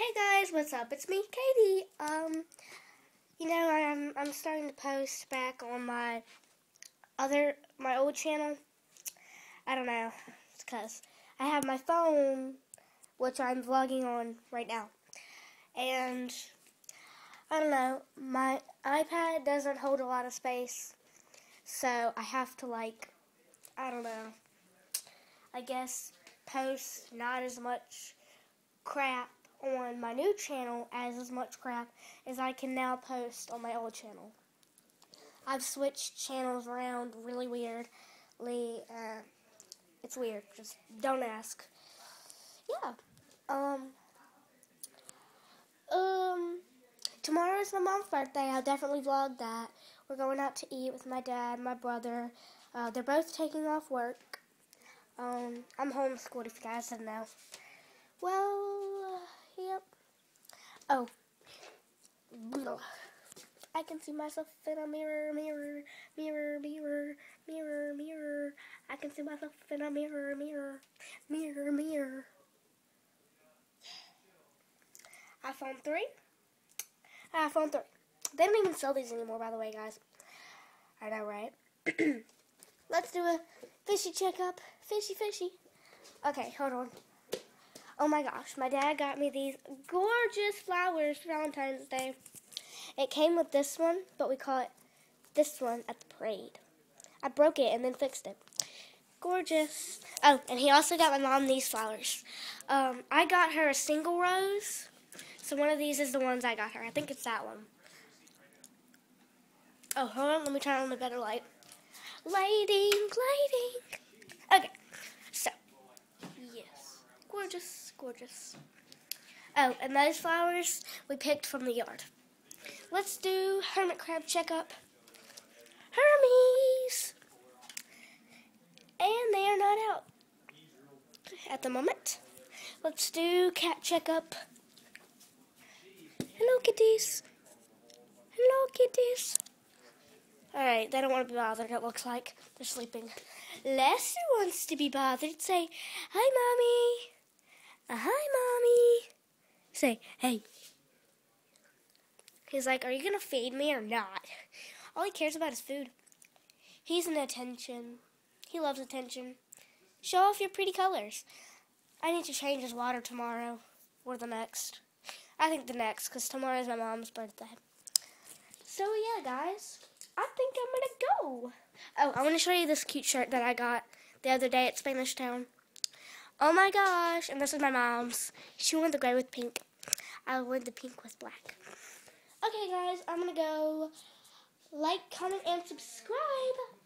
Hey guys, what's up? It's me, Katie. Um, you know, I'm I'm starting to post back on my other my old channel. I don't know, it's because I have my phone, which I'm vlogging on right now, and I don't know, my iPad doesn't hold a lot of space, so I have to like, I don't know, I guess post not as much crap on my new channel as as much crap as I can now post on my old channel. I've switched channels around really weirdly. Uh, it's weird. Just don't ask. Yeah. Um. Um. Tomorrow is my mom's birthday. I'll definitely vlog that. We're going out to eat with my dad, my brother. Uh, they're both taking off work. Um, I'm homeschooled if you guys didn't know. Well. Oh. I can see myself in a mirror, mirror, mirror, mirror, mirror, mirror. I can see myself in a mirror, mirror, mirror, mirror. iPhone 3. iPhone 3. They don't even sell these anymore, by the way, guys. I know, right? Let's do a fishy checkup. Fishy, fishy. Okay, hold on. Oh my gosh, my dad got me these gorgeous flowers for Valentine's Day. It came with this one, but we call it this one at the parade. I broke it and then fixed it. Gorgeous. Oh, and he also got my mom these flowers. Um, I got her a single rose. So one of these is the ones I got her. I think it's that one. Oh, hold on. Let me turn on the better light. Lighting, lighting. Okay. So, yes. Gorgeous, gorgeous. Oh, and those flowers we picked from the yard. Let's do hermit crab checkup. Hermes! And they are not out at the moment. Let's do cat checkup. Hello, kitties. Hello, kitties. Alright, they don't want to be bothered, it looks like. They're sleeping. Lester wants to be bothered. Say, hi, Mommy. Uh, hi, Mommy. Say, hey. He's like, are you going to feed me or not? All he cares about is food. He's an attention. He loves attention. Show off your pretty colors. I need to change his water tomorrow or the next. I think the next, because tomorrow is my mom's birthday. So, yeah, guys. I think I'm gonna go. Oh, I want to show you this cute shirt that I got the other day at Spanish Town. Oh my gosh, and this is my mom's. She wanted the gray with pink. I wanted the pink with black. Okay, guys, I'm gonna go like, comment, and subscribe.